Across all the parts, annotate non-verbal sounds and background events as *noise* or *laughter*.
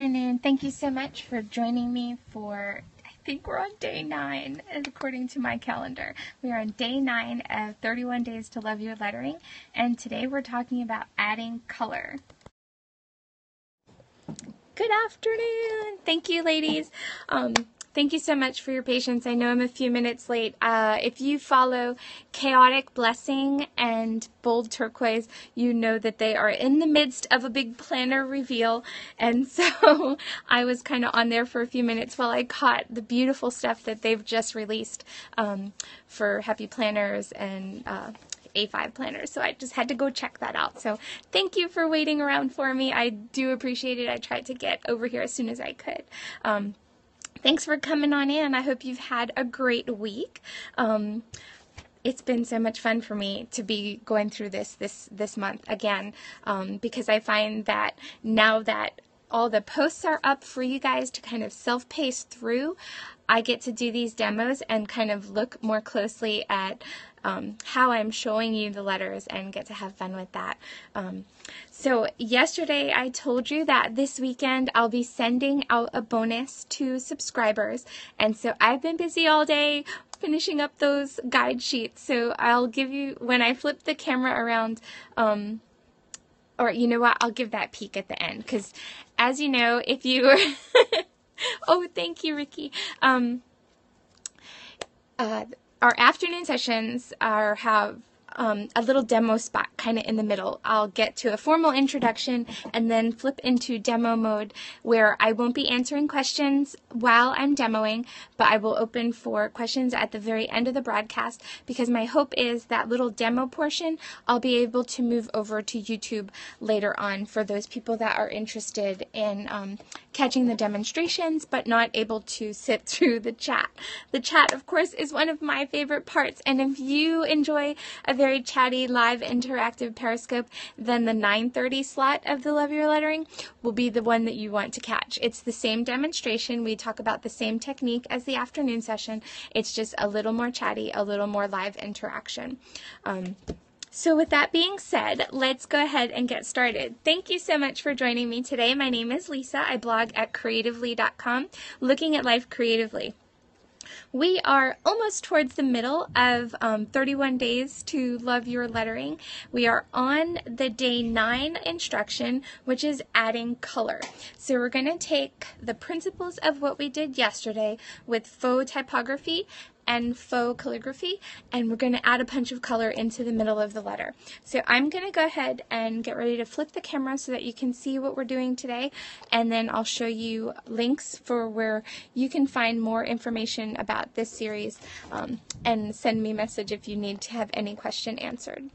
afternoon. Thank you so much for joining me for, I think we're on day nine, according to my calendar. We are on day nine of 31 Days to Love Your Lettering, and today we're talking about adding color. Good afternoon. Thank you, ladies. Um, Thank you so much for your patience. I know I'm a few minutes late. Uh, if you follow Chaotic Blessing and Bold Turquoise, you know that they are in the midst of a big planner reveal. And *laughs* so I was kind of on there for a few minutes while I caught the beautiful stuff that they've just released um, for Happy Planners and uh, a5 planners. So I just had to go check that out. So thank you for waiting around for me. I do appreciate it. I tried to get over here as soon as I could. Um, thanks for coming on in. I hope you've had a great week. Um, it's been so much fun for me to be going through this this this month again um, because I find that now that all the posts are up for you guys to kind of self pace through, I get to do these demos and kind of look more closely at um, how I'm showing you the letters and get to have fun with that. Um, so, yesterday I told you that this weekend I'll be sending out a bonus to subscribers, and so I've been busy all day finishing up those guide sheets. So, I'll give you, when I flip the camera around, um, or you know what, I'll give that peek at the end because, as you know, if you. *laughs* oh, thank you, Ricky. Um, uh, our afternoon sessions are have um, a little demo spot kind of in the middle. I'll get to a formal introduction and then flip into demo mode where I won't be answering questions while I'm demoing, but I will open for questions at the very end of the broadcast because my hope is that little demo portion I'll be able to move over to YouTube later on for those people that are interested in um, catching the demonstrations but not able to sit *laughs* through the chat. The chat, of course, is one of my favorite parts, and if you enjoy a very chatty, live, interactive Periscope, then the 9:30 slot of the Love Your Lettering will be the one that you want to catch. It's the same demonstration. We talk about the same technique as the afternoon session. It's just a little more chatty, a little more live interaction. Um, so, with that being said, let's go ahead and get started. Thank you so much for joining me today. My name is Lisa. I blog at creativlei.com, looking at life creatively. We are almost towards the middle of um, 31 days to love your lettering. We are on the day nine instruction, which is adding color. So we're going to take the principles of what we did yesterday with faux typography and faux calligraphy, and we're going to add a punch of color into the middle of the letter. So I'm going to go ahead and get ready to flip the camera so that you can see what we're doing today, and then I'll show you links for where you can find more information about this series, um, and send me a message if you need to have any question answered.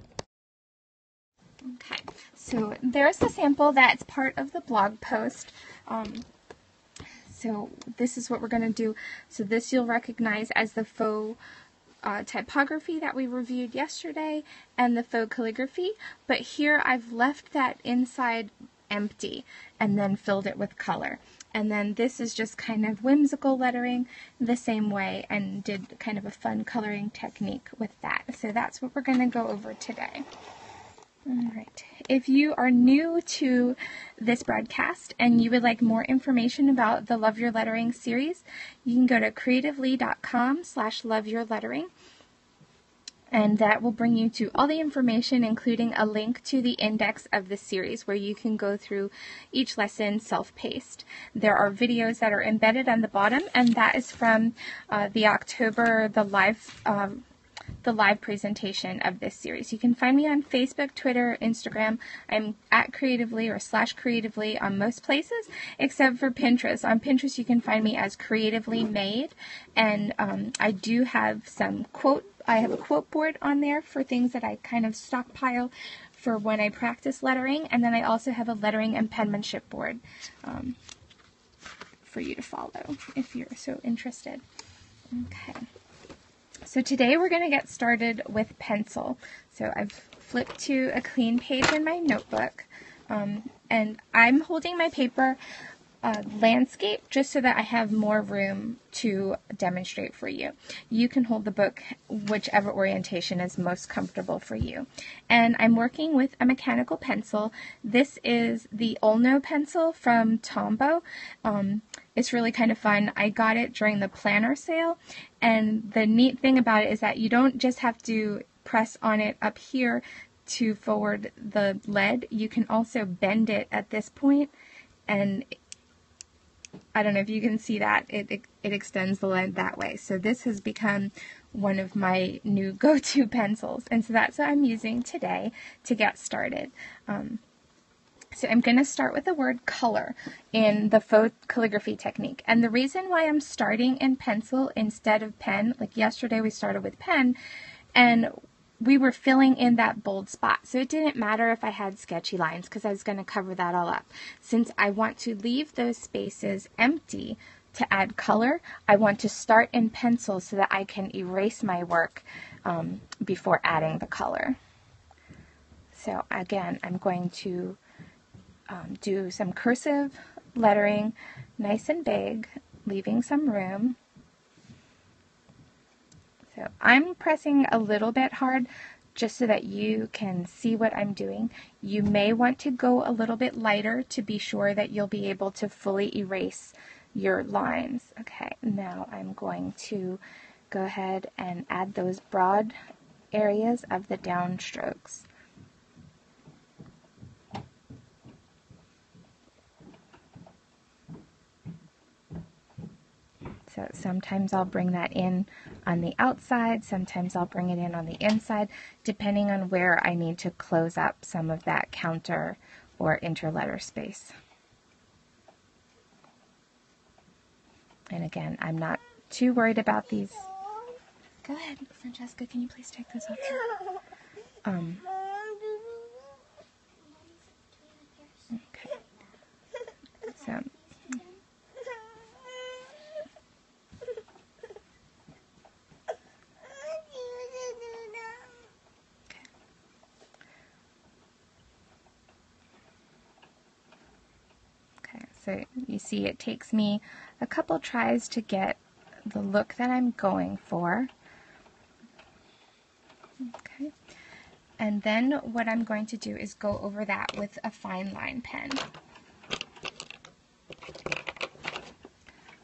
Okay, so there's the sample that's part of the blog post. Um, so this is what we're going to do. So this you'll recognize as the faux uh, typography that we reviewed yesterday and the faux calligraphy. But here I've left that inside empty and then filled it with color. And then this is just kind of whimsical lettering the same way and did kind of a fun coloring technique with that. So that's what we're going to go over today. All right. If you are new to this broadcast and you would like more information about the Love Your Lettering series, you can go to creativlei.com slash loveyourlettering and that will bring you to all the information including a link to the index of the series where you can go through each lesson self-paced. There are videos that are embedded on the bottom and that is from uh, the October, the live um, the live presentation of this series. You can find me on Facebook, Twitter, Instagram. I'm at creatively or slash creatively on most places except for Pinterest. On Pinterest, you can find me as creatively made, and um, I do have some quote. I have a quote board on there for things that I kind of stockpile for when I practice lettering, and then I also have a lettering and penmanship board um, for you to follow if you're so interested. Okay. So today we're going to get started with pencil. So I've flipped to a clean page in my notebook, um, and I'm holding my paper uh, landscape just so that I have more room to demonstrate for you. You can hold the book whichever orientation is most comfortable for you. And I'm working with a mechanical pencil. This is the Olno pencil from Tombow. Um, it's really kind of fun. I got it during the planner sale and the neat thing about it is that you don't just have to press on it up here to forward the lead. You can also bend it at this point and I don't know if you can see that, it, it, it extends the lead that way. So this has become one of my new *laughs* go-to pencils. And so that's what I'm using today to get started. Um, so I'm going to start with the word color in the faux calligraphy technique. And the reason why I'm starting in pencil instead of pen, like yesterday we started with pen, and we were filling in that bold spot. So it didn't matter if I had sketchy lines because I was going to cover that all up. Since I want to leave those spaces empty to add color, I want to start in pencil so that I can erase my work um, before adding the color. So again, I'm going to um, do some cursive lettering, nice and big, leaving some room. So I'm pressing a little bit hard just so that you can see what I'm doing. You may want to go a little bit lighter to be sure that you'll be able to fully erase your lines. Okay, now I'm going to go ahead and add those broad areas of the downstrokes. So sometimes I'll bring that in on the outside, sometimes I'll bring it in on the inside, depending on where I need to close up some of that counter or interletter space. And again, I'm not too worried about these. Go ahead, Francesca, can you please take those off? Um, okay. So So you see it takes me a couple tries to get the look that I'm going for. Okay. And then what I'm going to do is go over that with a fine line pen.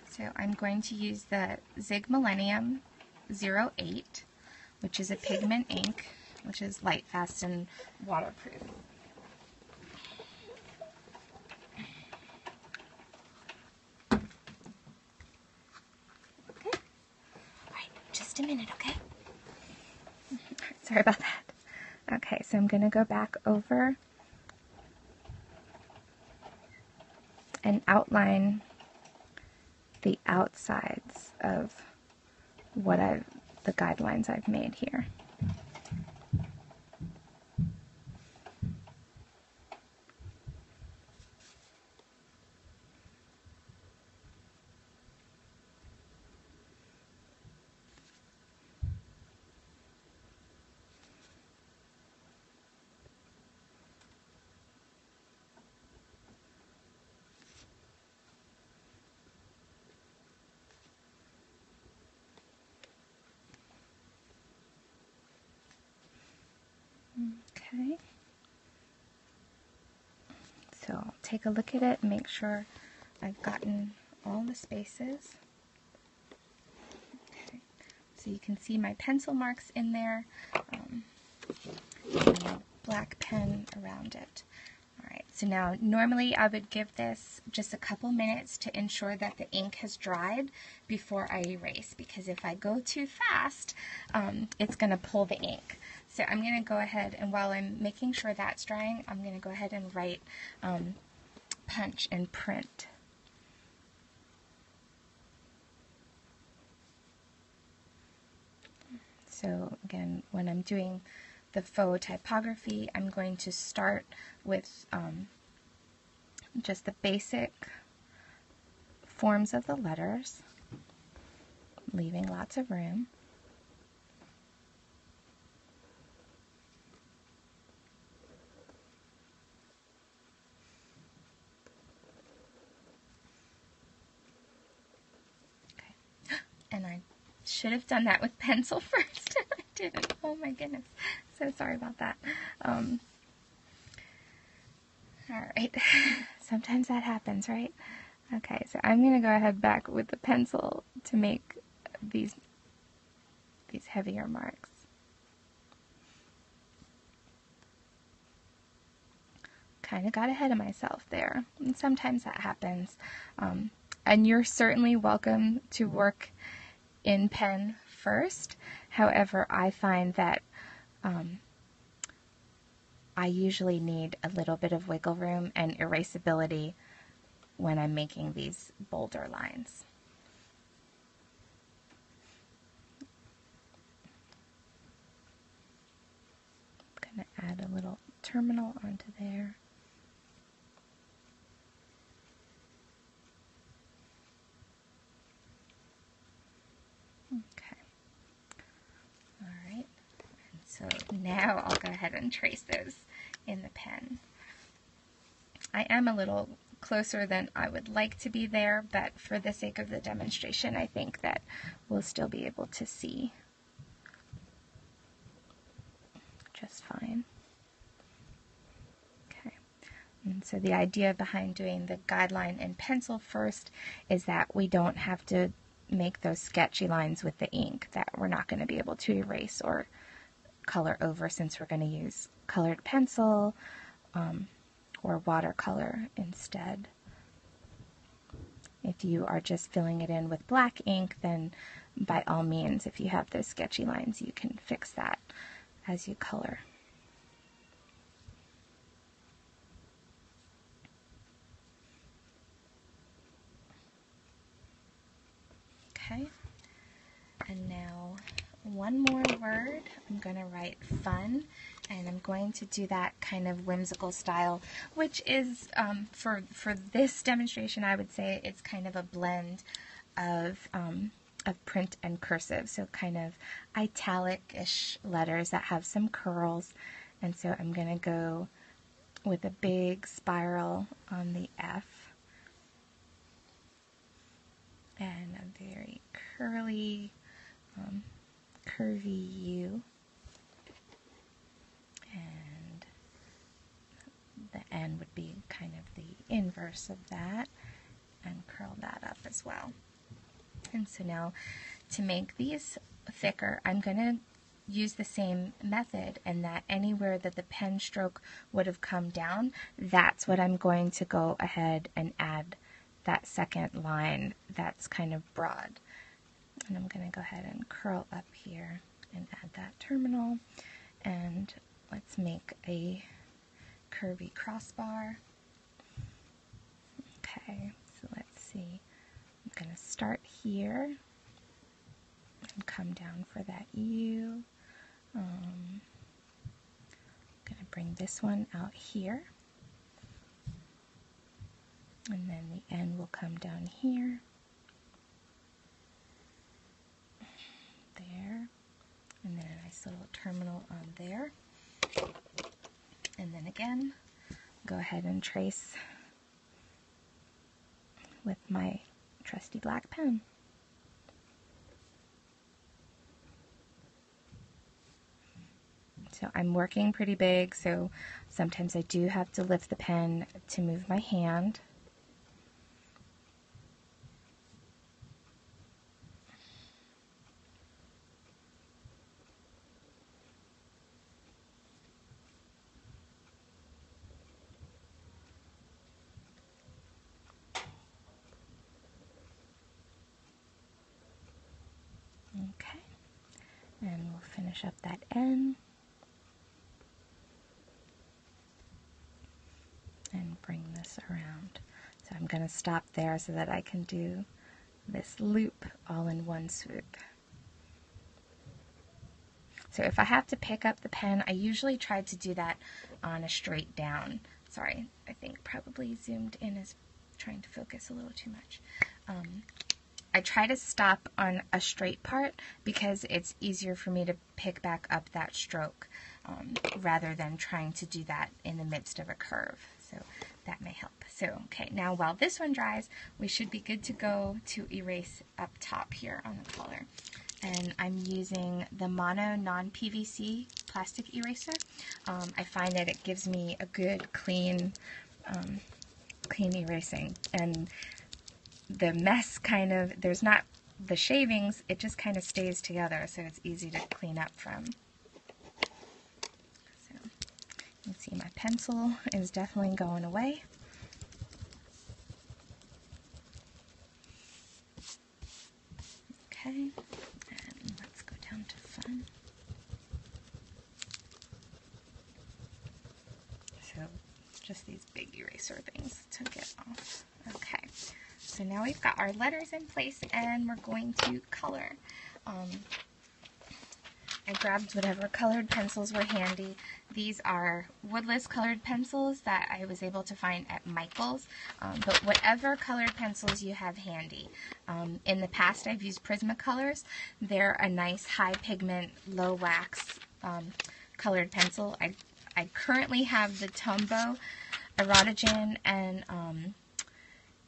So I'm going to use the Zig Millennium 08, which is a pigment ink, which is light, fast, and waterproof. a minute, okay? Sorry about that. Okay, so I'm going to go back over and outline the outsides of what I've, the guidelines I've made here. Okay. So I'll take a look at it, make sure I've gotten all the spaces. Okay. So you can see my pencil marks in there, um, black pen around it. Alright, so now normally I would give this just a couple minutes to ensure that the ink has dried before I erase because if I go too fast, um, it's going to pull the ink. So I'm going to go ahead and while I'm making sure that's drying, I'm going to go ahead and write um, punch and print. So again, when I'm doing the faux typography, I'm going to start with um, just the basic forms of the letters, leaving lots of room. Should have done that with pencil *laughs* first. I didn't. Oh my goodness. So sorry about that. Um, all right. *laughs* Sometimes that happens, right? Okay, so I'm going to go ahead back with the pencil to make these these heavier marks. Kind of got ahead of myself there. And sometimes that happens. Um, and you're certainly welcome to work in pen first. However, I find that um, I usually need a little bit of wiggle room and erasability when I'm making these bolder lines. I'm going to add a little terminal onto there. Okay. All right. And so now I'll go ahead and trace those in the pen. I am a little closer than I would like to be there, but for the sake of the demonstration, I think that we'll still be able to see just fine. Okay, and so the idea behind doing the guideline in pencil first is that we don't have to make those sketchy lines with the ink that we're not going to be able to erase or color over since we're going to use colored pencil um, or watercolor instead. If you are just filling it in with black ink, then by all means, if you have those sketchy lines, you can fix that as you color. Okay, and now one more word. I'm going to write fun, and I'm going to do that kind of whimsical style, which is, um, for, for this demonstration, I would say it's kind of a blend of, um, of print and cursive, so kind of italic-ish letters that have some curls, and so I'm going to go with a big spiral on the F, and a very curly um, curvy U. And the N would be kind of the inverse of that and curl that up as well. And so now to make these thicker, I'm going to use the same method and that anywhere that the pen stroke would have come down, that's what I'm going to go ahead and add that second line that's kind of broad. And I'm going to go ahead and curl up here and add that terminal. And let's make a curvy crossbar. Okay, so let's see. I'm going to start here and come down for that U. Um, I'm going to bring this one out here. And then the end will come down here. There, and then a nice little terminal on there. And then again, go ahead and trace with my trusty black pen. So I'm working pretty big, so sometimes I do have to lift the pen to move my hand. Finish up that N. And bring this around. So I'm going to stop there so that I can do this loop all in one swoop. So if I have to pick up the pen, I usually try to do that on a straight down. Sorry, I think probably zoomed in is trying to focus a little too much. Um, I try to stop on a straight part because it's easier for me to pick back up that stroke um, rather than trying to do that in the midst of a curve. So that may help. So, okay, now while this one dries, we should be good to go to erase up top here on the collar. and I'm using the Mono non-PVC plastic eraser. Um, I find that it gives me a good clean, um, clean erasing and the mess kind of, there's not the shavings, it just kind of stays together so it's easy to clean up from. So you can see my pencil is definitely going away. Okay, and let's go down to fun. So just these big eraser things to get off. Okay, so now we've got our letters in place and we're going to color. Um, I grabbed whatever colored pencils were handy. These are woodless colored pencils that I was able to find at Michael's, um, but whatever colored pencils you have handy. Um, in the past I've used Prismacolors. They're a nice high pigment, low wax um, colored pencil. I, I currently have the Tombow Irojiten and um,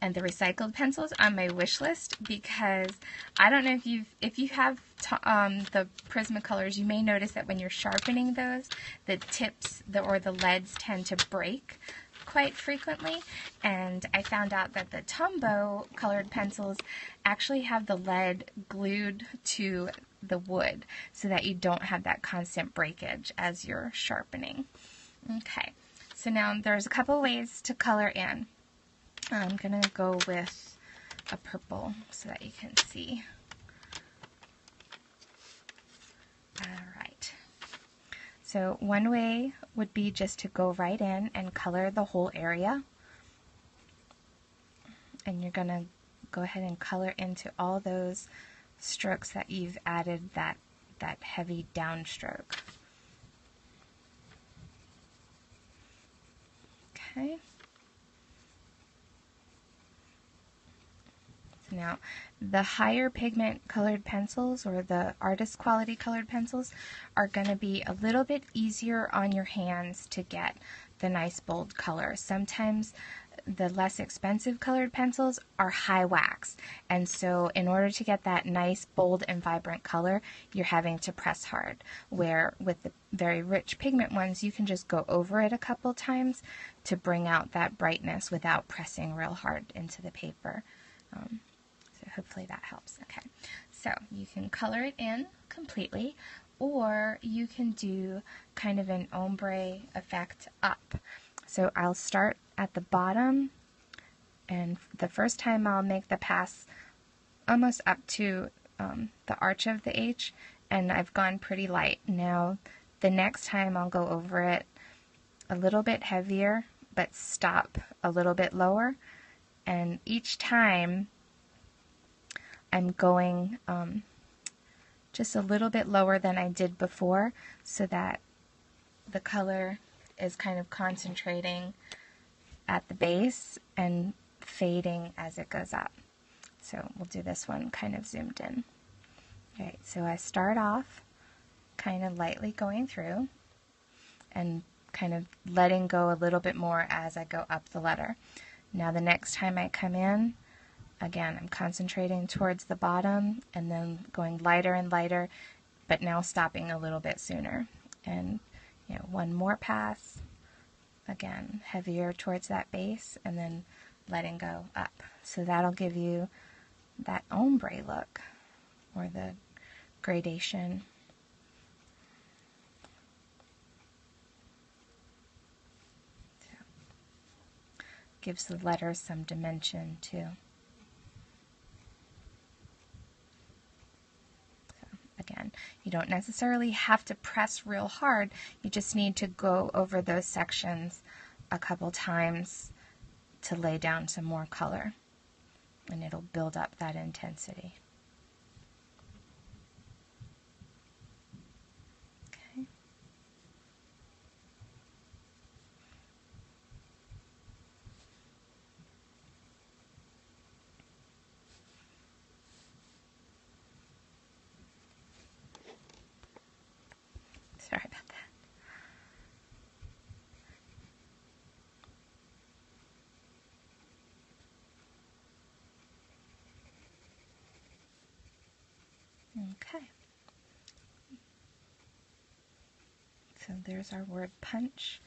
and the recycled pencils on my wish list because I don't know if you've if you have um, the Prismacolors, you may notice that when you're sharpening those, the tips the, or the leads tend to break quite frequently. And I found out that the Tombow colored pencils actually have the lead glued to the wood so that you don't have that constant breakage as you're sharpening. Okay, so now there's a couple ways to color in. I'm going to go with a purple so that you can see. Alright. So one way would be just to go right in and color the whole area. And you're going to go ahead and color into all those strokes that you've added that, that heavy downstroke. Okay. Now, the higher pigment colored pencils or the artist quality colored pencils are going to be a little bit easier on your hands to get the nice bold color. Sometimes the less expensive colored pencils are high wax and so in order to get that nice bold and vibrant color you're having to press hard where with the very rich pigment ones you can just go over it a couple times to bring out that brightness without pressing real hard into the paper. Um, hopefully that helps. Okay, so you can color it in completely or you can do kind of an ombre effect up. So I'll start at the bottom and the first time I'll make the pass almost up to um, the arch of the H and I've gone pretty light. Now the next time I'll go over it a little bit heavier but stop a little bit lower and each time I'm going um, just a little bit lower than I did before so that the color is kind of concentrating at the base and fading as it goes up. So we'll do this one kind of zoomed in. Okay, so I start off kind of lightly going through and kind of letting go a little bit more as I go up the letter. Now the next time I come in, Again, I'm concentrating towards the bottom and then going lighter and lighter, but now stopping a little bit sooner. And you know, one more pass, again, heavier towards that base, and then letting go up. So that'll give you that ombre look, or the gradation. gives the letter some dimension too. Again. You don't necessarily have to press real hard. You just need to go over those sections a couple times to lay down some more color and it'll build up that intensity. So there's our word punch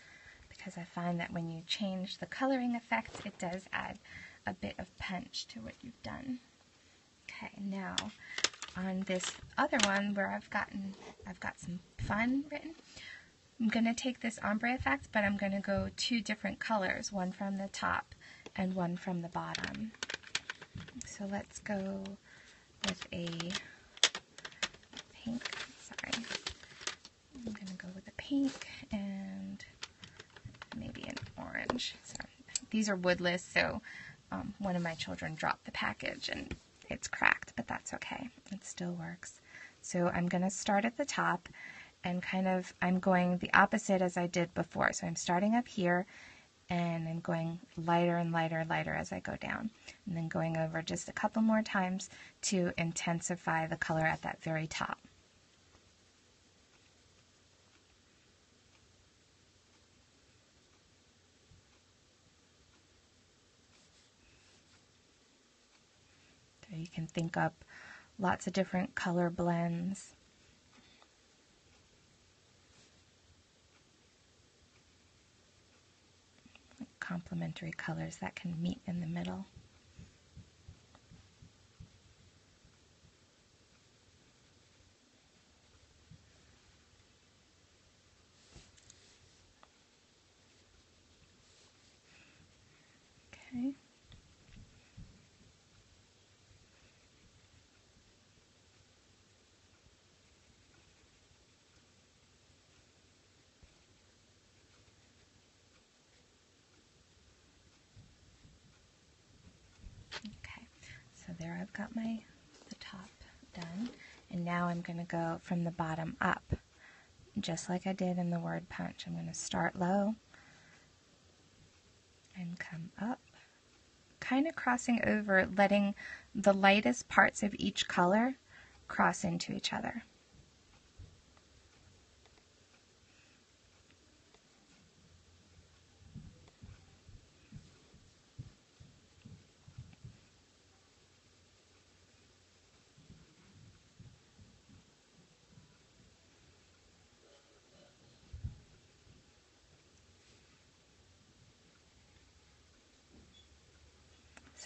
because I find that when you change the coloring effect, it does add a bit of punch to what you've done. Okay, now on this other one where I've gotten, I've got some fun written, I'm going to take this ombre effect, but I'm going to go two different colors, one from the top and one from the bottom. So let's go with a pink, sorry. I'm going to go with a pink and maybe an orange. So these are woodless, so um, one of my children dropped the package and it's cracked, but that's okay. It still works. So I'm going to start at the top and kind of, I'm going the opposite as I did before. So I'm starting up here and I'm going lighter and lighter and lighter as I go down. And then going over just a couple more times to intensify the color at that very top. So think up lots of different color blends. complementary colors that can meet in the middle. Okay. Okay, so there I've got my the top done, and now I'm going to go from the bottom up, just like I did in the word punch. I'm going to start low and come up, kind of crossing over, letting the lightest parts of each color cross into each other.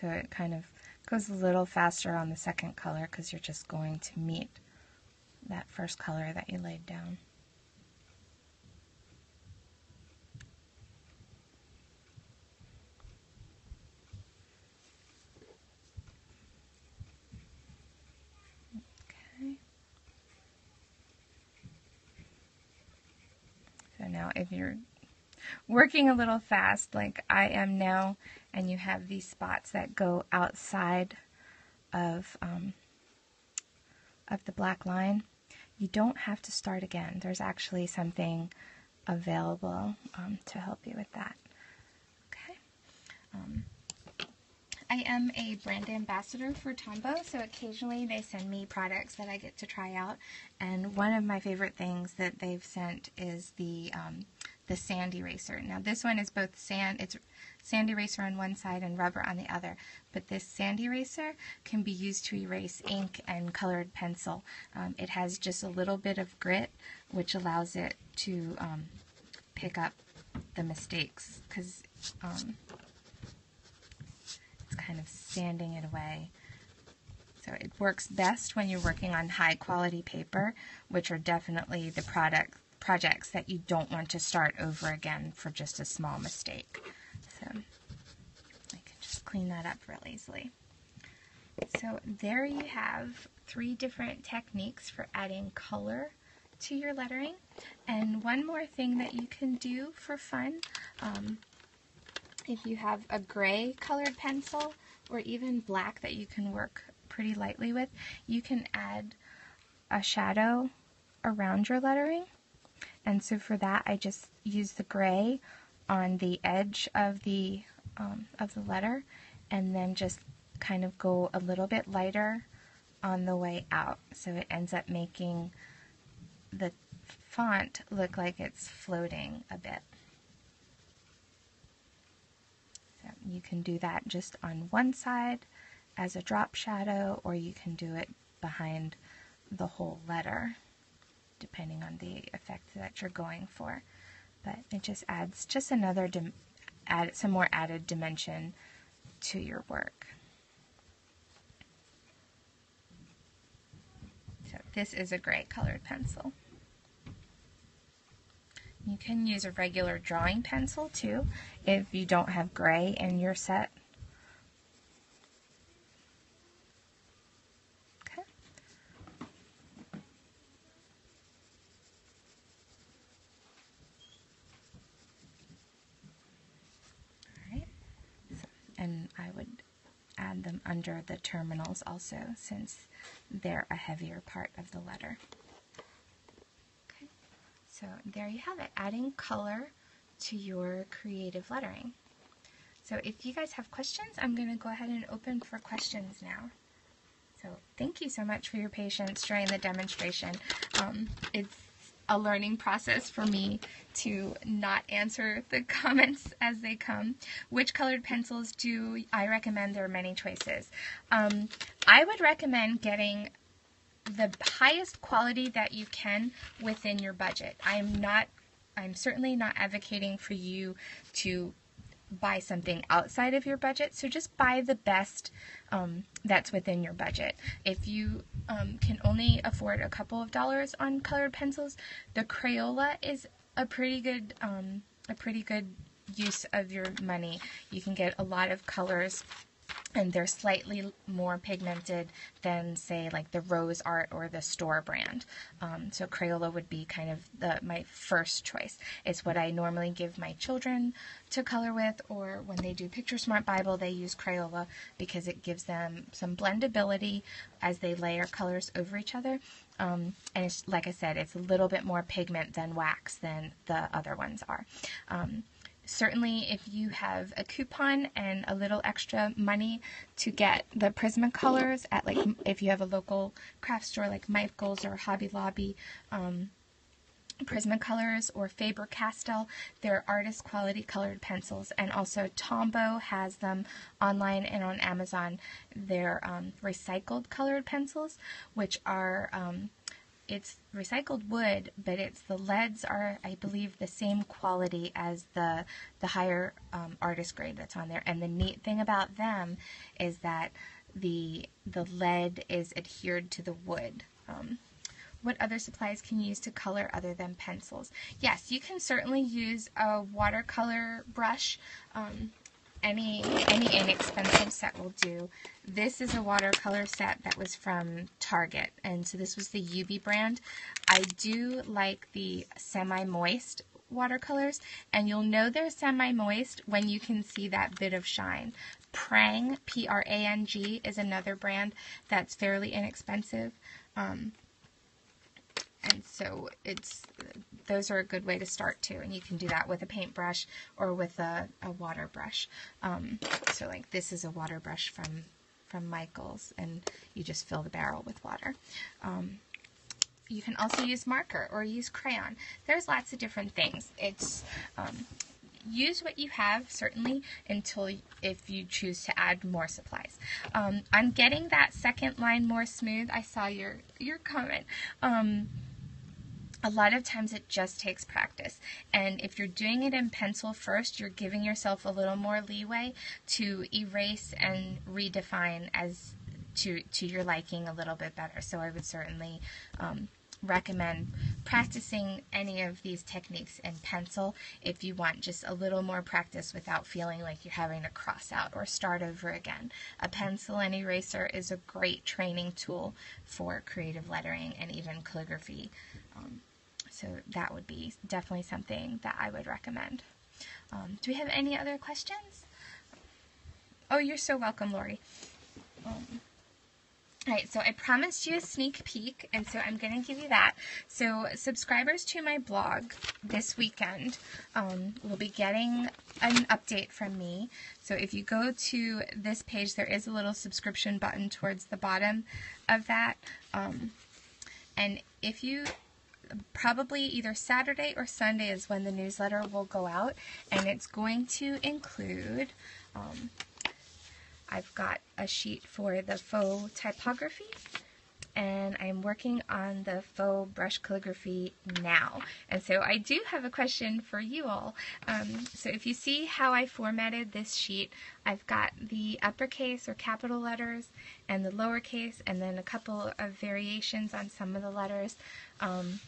So it kind of goes a little faster on the second color because you're just going to meet that first color that you laid down. Okay. So now if you're working a little fast like I am now, and you have these spots that go outside of um, of the black line, you don't have to start again. There's actually something available um, to help you with that. Okay. Um, I am a brand ambassador for Tombow, so occasionally they send me products that I get to try out. And one of my favorite things that they've sent is the um, the sand eraser. Now this one is both sand, it's sand eraser on one side and rubber on the other, but this sand eraser can be used to erase ink and colored pencil. Um, it has just a little bit of grit, which allows it to um, pick up the mistakes because um, it's kind of sanding it away. So it works best when you're working on high quality paper, which are definitely the product projects that you don't want to start over again for just a small mistake. So I can just clean that up real easily. So there you have three different techniques for adding color to your lettering. And one more thing that you can do for fun, um, if you have a gray colored pencil or even black that you can work pretty lightly with, you can add a shadow around your lettering. And so for that, I just use the gray on the edge of the um, of the letter, and then just kind of go a little bit lighter on the way out. So it ends up making the font look like it's floating a bit. So you can do that just on one side as a drop shadow, or you can do it behind the whole letter, depending on the effect that you're going for. But it just adds just another, add some more added dimension to your work. So this is a gray colored pencil. You can use a regular drawing pencil too if you don't have gray in your set. Okay. Alright, so, and I would add them under the terminals also since they're a heavier part of the letter. So there you have it, adding color to your creative lettering. So if you guys have questions, I'm going to go ahead and open for questions now. So thank you so much for your patience during the demonstration. Um, it's a learning process for me to not answer the *laughs* comments as they come. Which colored pencils do I recommend? There are many choices. Um, I would recommend getting the highest quality that you can within your budget. I am not I'm certainly not advocating for you to buy something outside of your budget. So just buy the best um, that's within your budget. If you um, can only afford a couple of dollars on colored pencils, the Crayola is a pretty good um, a pretty good use of your money. You can get a lot of colors and they're slightly more pigmented than say like the RoseArt or the store brand. Um, so crayola would be kind of the my first choice. It's what i normally give my children to color with or when they do picture smart bible they use crayola because it gives them some blendability as they layer colors over each other. Um, and it's like i said it's a little bit more pigment than wax than the other ones are. Um, certainly if you have a coupon and a little extra money to get the Prismacolors at like if you have a local craft store like Michael's or Hobby Lobby, um, Prismacolors or Faber-Castell. They're artist quality colored pencils, and also Tombow has them online and on Amazon. They're um, recycled colored pencils, which are um, it's recycled wood, but it's the leads are, I believe, the same quality as the the higher um, artist grade that's on there. And the neat thing about them is that the the lead is adhered to the wood. Um, what other supplies can you use to color other than pencils? Yes, you can certainly use a watercolor brush. Um, any any inexpensive set will do. This is a watercolor set that was from Target, and so this was the UB brand. I do like the semi-moist watercolors, and you'll know they're semi-moist when you can see that bit of shine. Prang, P-R-A-N-G, is another brand that's fairly inexpensive. Um, and so it's those are a good way to start too and you can do that with a paintbrush or with a, a water brush um, so like this is a water brush from from Michaels and you just fill the barrel with water um, you can also use marker or use crayon there's lots of different things it's um, use what you have certainly until if you choose to add more supplies. Um, I'm getting that second line more smooth. I saw your your comment. Um, a lot of times it just takes practice. And if you're doing it in pencil first, you're giving yourself a little more leeway to erase and redefine as to, to your liking a little bit better. So I would certainly um, recommend practicing any of these techniques in pencil if you want just a little more practice without feeling like you're having to cross out or start over again. A pencil and eraser is a great training tool for creative lettering and even calligraphy. Um, so that would be definitely something that I would recommend. Um, do we have any other questions? Oh, you're so welcome, Lori. Um, all right, so I promised you a sneak peek, and so I'm going to give you that. So subscribers to my blog this weekend um, will be getting an update from me. So if you go to this page, there is a little subscription button towards the bottom of that. Um, and if you probably either Saturday or Sunday is when the newsletter will go out, and it's going to include. Um, I've got a sheet for the faux typography, and I'm working on the faux brush calligraphy now. And so I do have a question for you all. Um, so if you see how I formatted this sheet, I've got the uppercase or capital letters and the lowercase, and then a couple of variations on some of the letters. Um,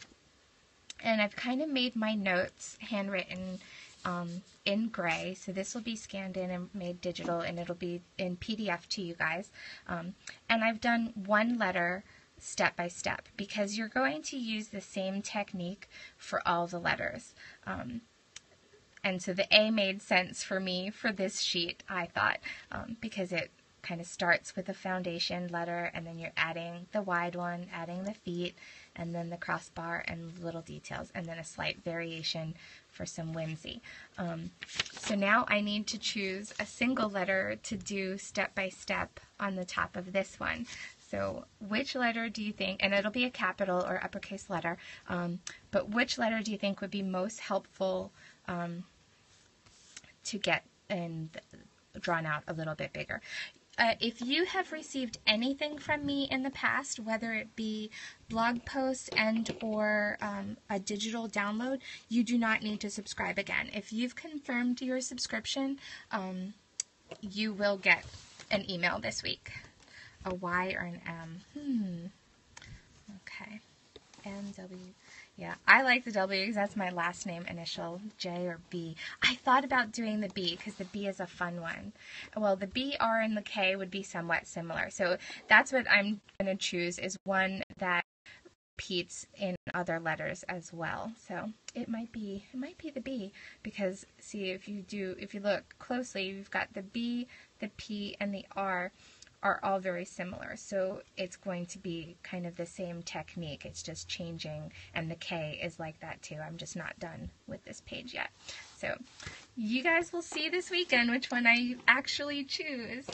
and I've kind of made my notes handwritten um, in gray. So this will be scanned in and made digital, and it'll be in PDF to you guys. Um, and I've done one letter step by step because you're going to use the same technique for all the letters. Um, and so the A made sense for me for this sheet, I thought, um, because it kind of starts with a foundation letter and then you're adding the wide one, adding the feet, and then the crossbar and little details, and then a slight variation for some whimsy. Um, so now I need to choose a single letter to do step by step on the top of this one. So which letter do you think, and it'll be a capital or uppercase letter, um, but which letter do you think would be most helpful um, to get and drawn out a little bit bigger? Uh, if you have received anything from me in the past, whether it be blog posts and or um, a digital download, you do not need to subscribe again. If you've confirmed your subscription, um, you will get an email this week. A Y or an M. Hmm. Okay. M W. Yeah, I like the W because that's my last name initial, J or B. I thought about doing the B because the B is a fun one. Well, the B, R, and the K would be somewhat similar. So that's what I'm going to choose is one that repeats in other letters as well. So it might be it might be the B because see if you do if you look closely, you've got the B, the P, and the R are all very similar. So it's going to be kind of the same technique. It's just changing, and the K is like that too. I'm just not done with this page yet. So you guys will see this weekend which one I actually choose.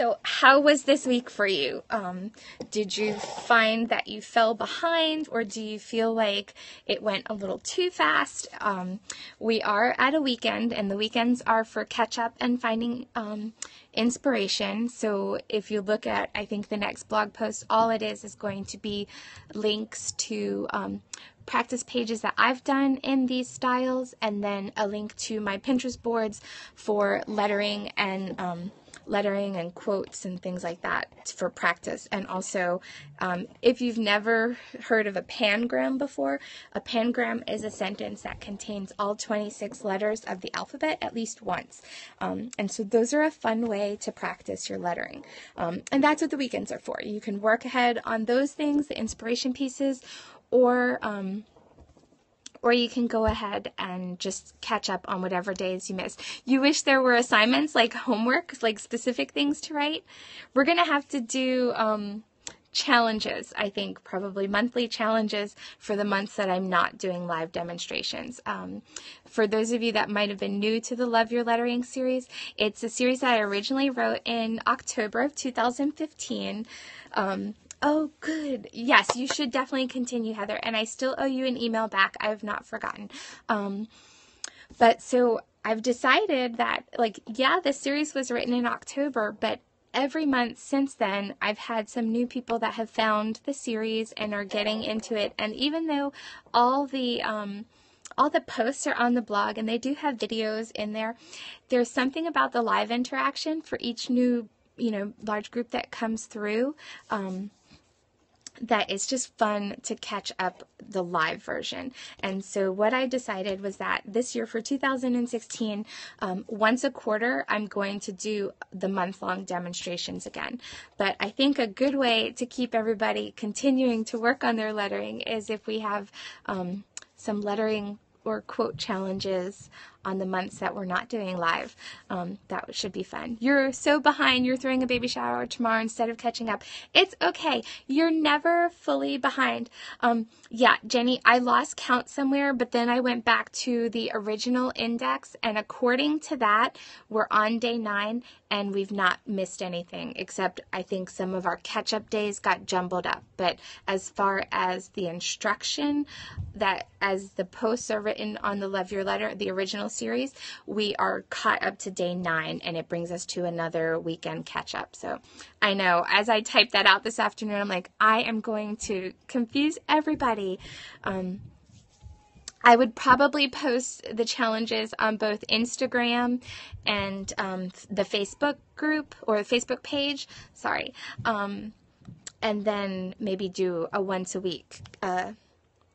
So, how was this week for you? Um, did you find that you fell behind, or do you feel like it went a little too fast? Um, we are at a weekend, and the weekends are for catch up and finding um, inspiration. So, if you look at, I think, the next blog post, all it is is going to be links to um, practice pages that I've done in these styles, and then a link to my Pinterest boards for lettering and um, lettering and quotes and things like that for practice. And also, um, if you've never heard of a pangram before, a pangram is a sentence that contains all 26 letters of the alphabet at least once. Um, and so those are a fun way to practice your lettering. Um, and that's what the weekends are for. You can work ahead on those things, the inspiration pieces, or um, or you can go ahead and just catch up on whatever days you missed. You wish there were assignments like homework, like specific things to write. We're going to have to do um, challenges, I think, probably monthly challenges for the months that I'm not doing live demonstrations. Um, for those of you that might have been new to the Love Your Lettering series, it's a series that I originally wrote in October of 2015. Um, Oh, good. Yes, you should definitely continue, Heather. And I still owe you an email back. I have not forgotten. Um, but so I've decided that, like, yeah, the series was written in October, but every month since then, I've had some new people that have found the series and are getting into it. And even though all the, um, all the posts are on the blog and they do have videos in there, there's something about the live interaction for each new, you know, large group that comes through. Um, that it's just fun to catch up the live version. And so, what I decided was that this year for 2016, um, once a quarter, I'm going to do the month long demonstrations again. But I think a good way to keep everybody continuing to work on their lettering is if we have um, some lettering or quote challenges on the months that we're not doing live. Um, that should be fun. You're so behind, you're throwing a baby shower tomorrow instead of catching up. It's okay. You're never fully behind. Um, yeah, Jenny, I lost count somewhere, but then I went back to the original index, and according to that, we're on day nine and we've not missed anything, except I think some of our catch up days got jumbled up. But as far as the instruction, that as the posts are written on the Love Your Letter, the original series, we are caught up to day nine and it brings us to another weekend catch up. So I know as I typed that out this afternoon, I'm like, I am going to confuse everybody. Um, I would probably post the challenges on both Instagram and um, the Facebook group or the Facebook page. Sorry. Um, and then maybe do a once a week uh,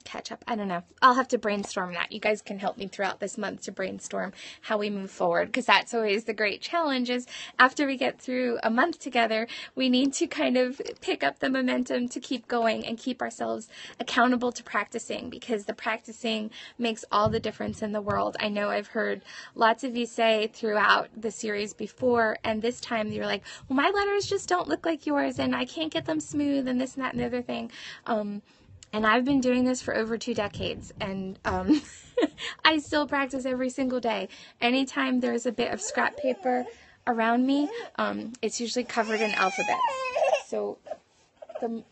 catch up. I don't know. I'll have to brainstorm that. You guys can help me throughout this month to brainstorm how we move forward because that's always the great challenge is after we get through a month together, we need to kind of pick up the momentum to keep going and keep ourselves accountable to practicing because the practicing makes all the difference in the world. I know I've heard lots of you say throughout the series before and this time you're like, well, my letters just don't look like yours and I can't get them smooth and this and that and the other thing. Um, and I've been doing this for over two decades, and um, *laughs* I still practice every single day. Anytime there's a bit of scrap paper around me, um, it's usually covered in alphabets. So, the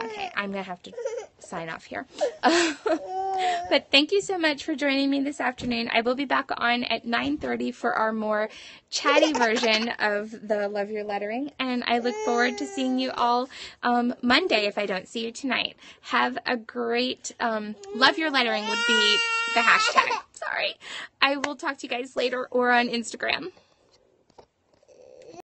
okay, I'm gonna have to sign off here. *laughs* but thank you so much for joining me this afternoon. I will be back on at 9:30 for our more chatty *laughs* version of the Love Your Lettering, and I look forward to seeing you all um, Monday if I don't see you tonight. Have a great um, Love Your Lettering would be the hashtag. Sorry. I will talk to you guys later or on Instagram.